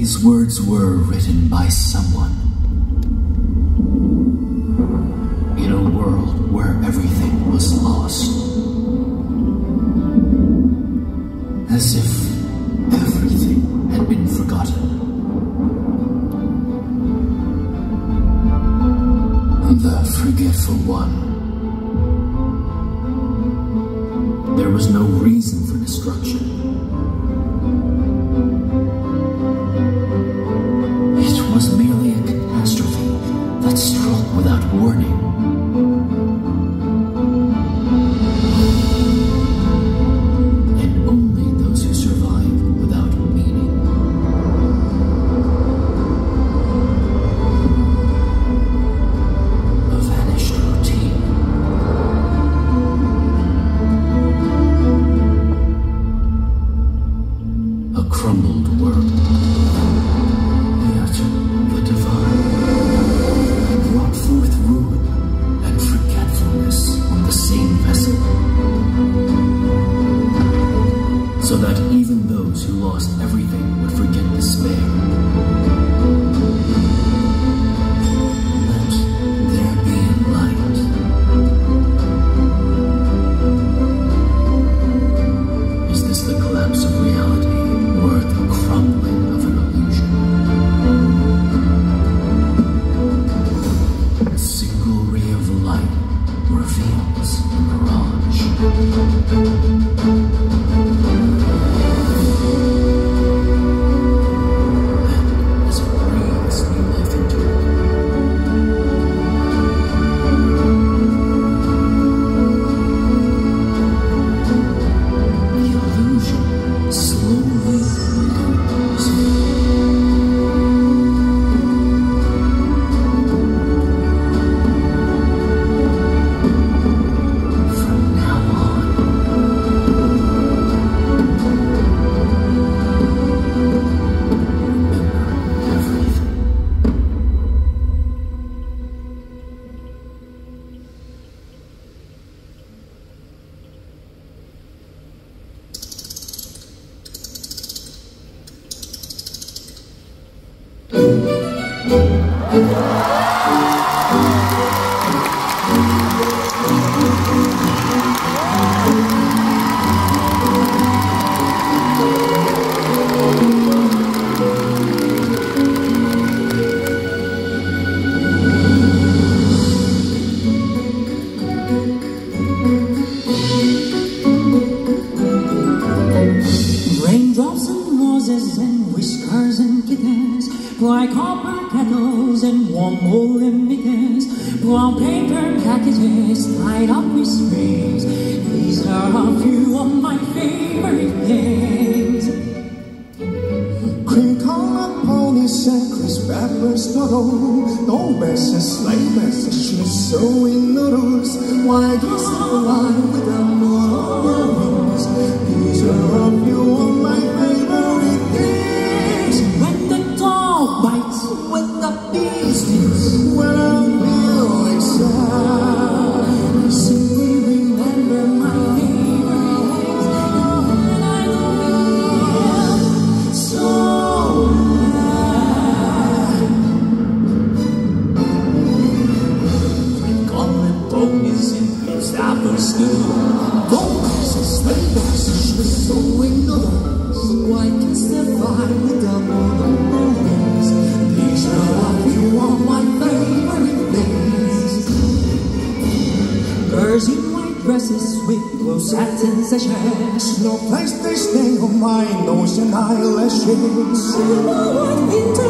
These words were written by someone. In a world where everything was lost. As if everything had been forgotten. The forgetful one. There was no reason for destruction. Música and roses and whiskers and kittens, dry copper kettles and warm woolen mittens, brown paper packages tied up with strings. These are a few of my favorite things. Colored ponies and crisp apples noodle No messes, sleigh messes, sewing noodles Why geese fly with the moon on No Why geese fly with the moon on their wings These are of my favorite things Girls in white dresses with blue satin sashes. No place they stay on my nose and eyelashes. Summer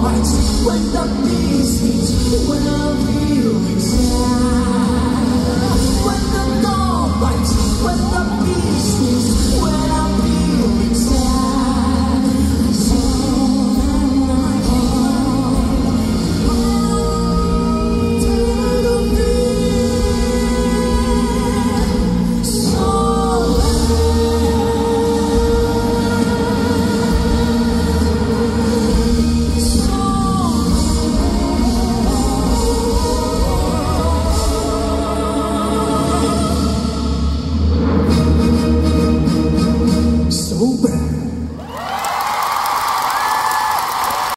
hearts. When the bees